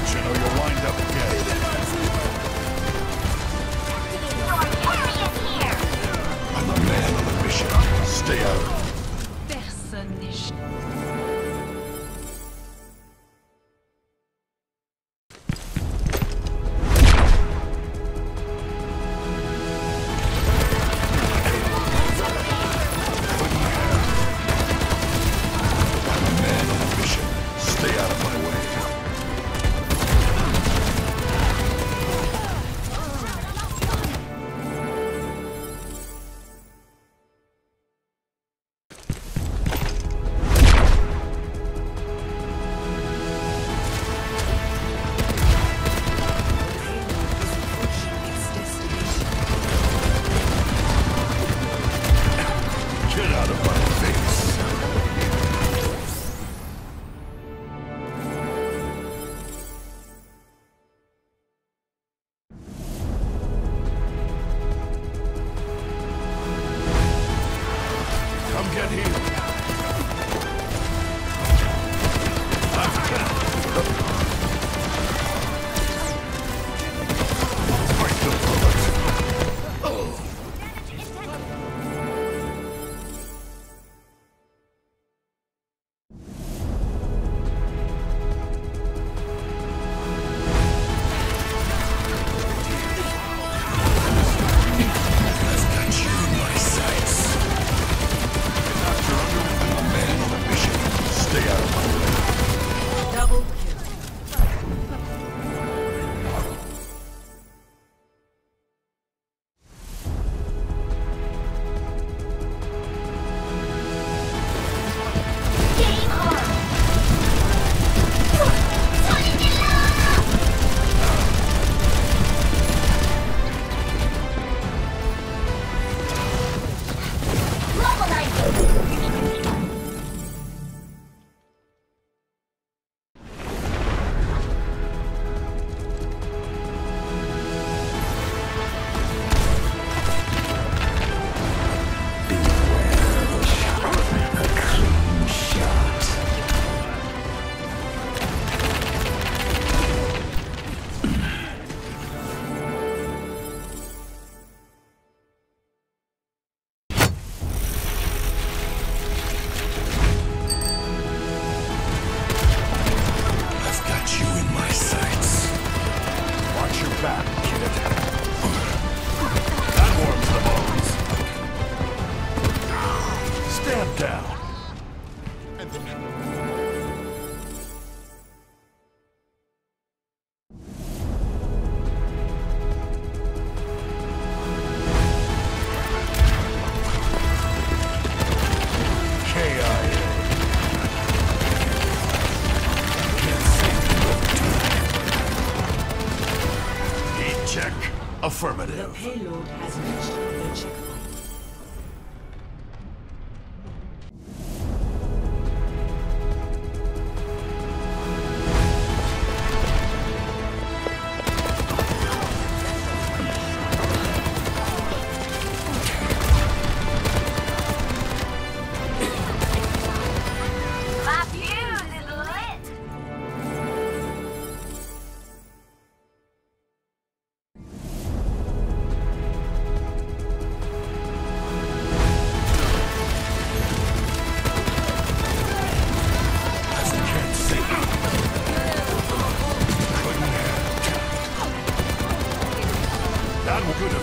attention or you'll wind up dead.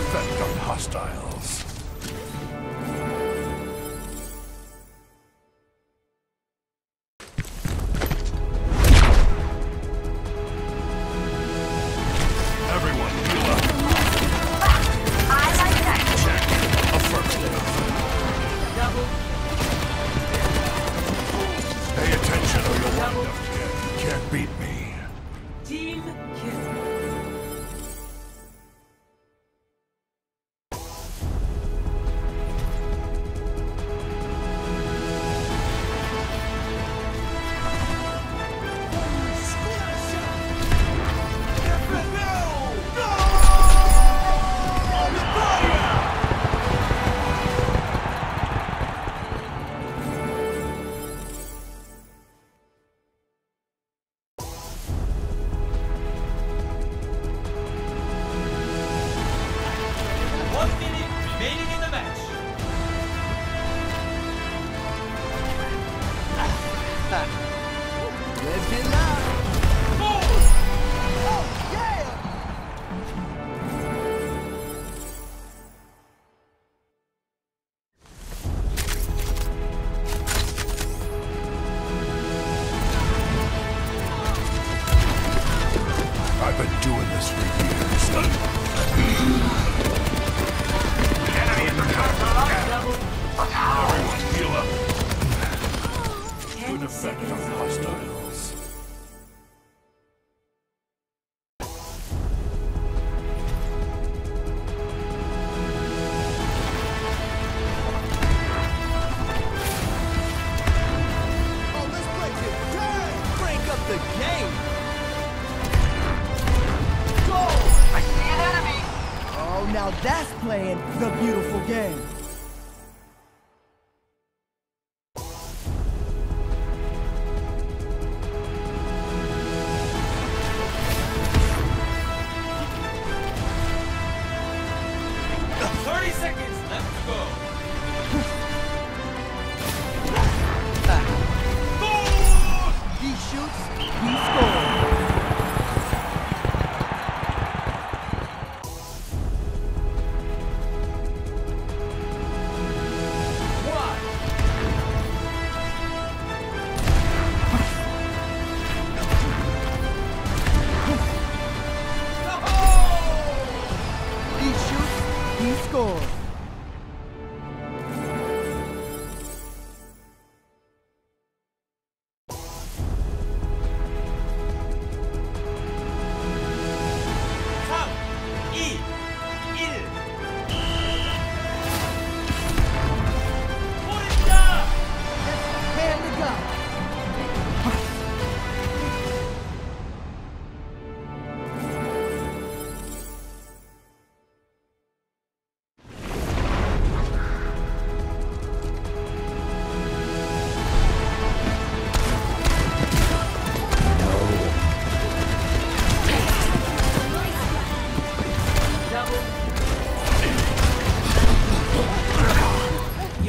Effect on hostiles.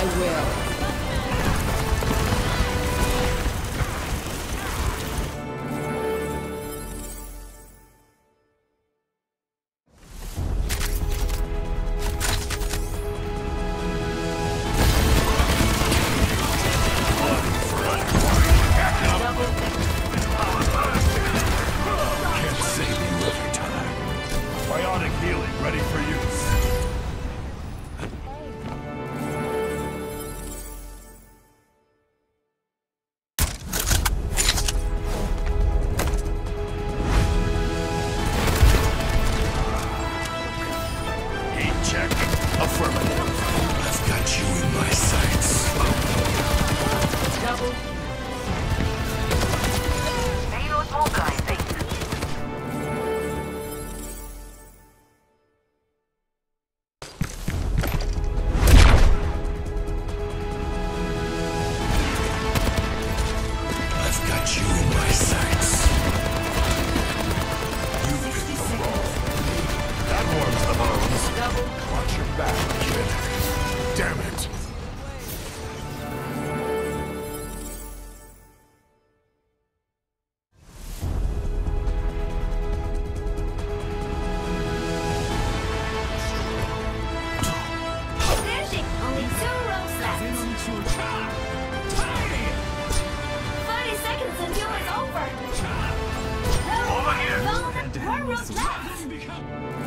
My will. arrows left!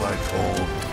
Just